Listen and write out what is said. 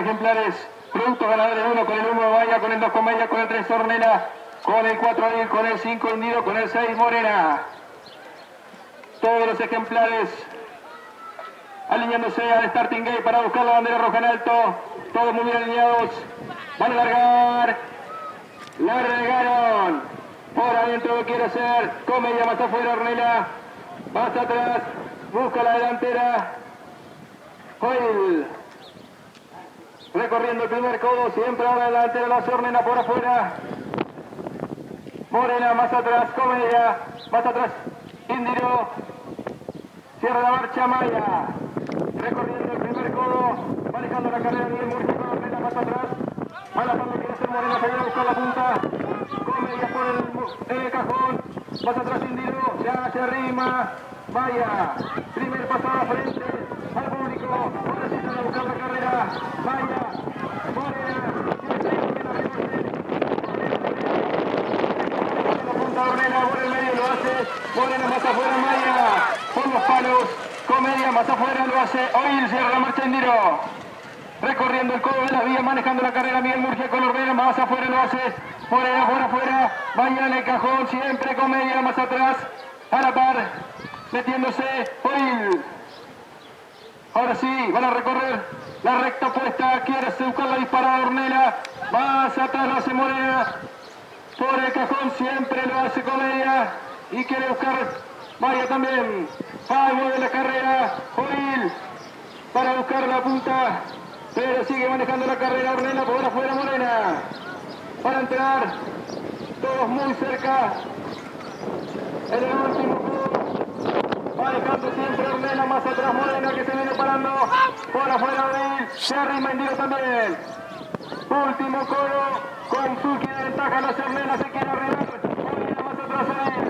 ejemplares. Productos ganadores 1 con el 1 Vaya, con el 2 Comedia, con el 3 Ornela, con el 4 Adil, con el 5 Hundido, con el 6 Morena. Todos los ejemplares alineándose al starting gate para buscar la bandera roja en alto. Todos muy bien alineados. Van a largar. Largaron. Por adentro lo quiere hacer. Comedia más afuera Ornela. Más atrás. Busca la delantera. Hoy recorriendo el primer codo, siempre ahora delantera la Ornela por afuera. Morena más atrás, Comedia, más atrás, Indiro, cierra la marcha Maya, recorriendo el primer codo, manejando la carrera Miguel Murcia Ornela más atrás, a la parte quiere hacer Morena, se viene la punta, Comedia por el cajón, más atrás Indiro, ya se arrima, Vaya, primer pasada frente al público, ahora sí a buscar la carrera, Vaya, Morena, Ornella, por el medio lo hace, Morena más afuera, Maya, por los palos, Comedia más afuera lo hace, Oil cierra la marcha Indiro. Recorriendo el codo de la vía, manejando la carrera Miguel Murcia con Ornella, más afuera lo hace, Morena por afuera, Vaya en el cajón, siempre Comedia más atrás, a la par, metiéndose Oil. Ahora sí, van a recorrer la recta opuesta, quiere buscar la disparada Ornella, más atrás lo hace Morena, por el cajón siempre lo hace Comedia. Y quiere buscar Vaya también, Falvo de la carrera, Oil, para buscar la punta, pero sigue manejando la carrera Ornella por afuera Morena, para entrar, todos muy cerca, el más atrás Moreno que se viene parando por afuera de Sherry Mendigo también. Último coro con Suki de ventaja, la Cervera se quiere arreglar. Más atrás él.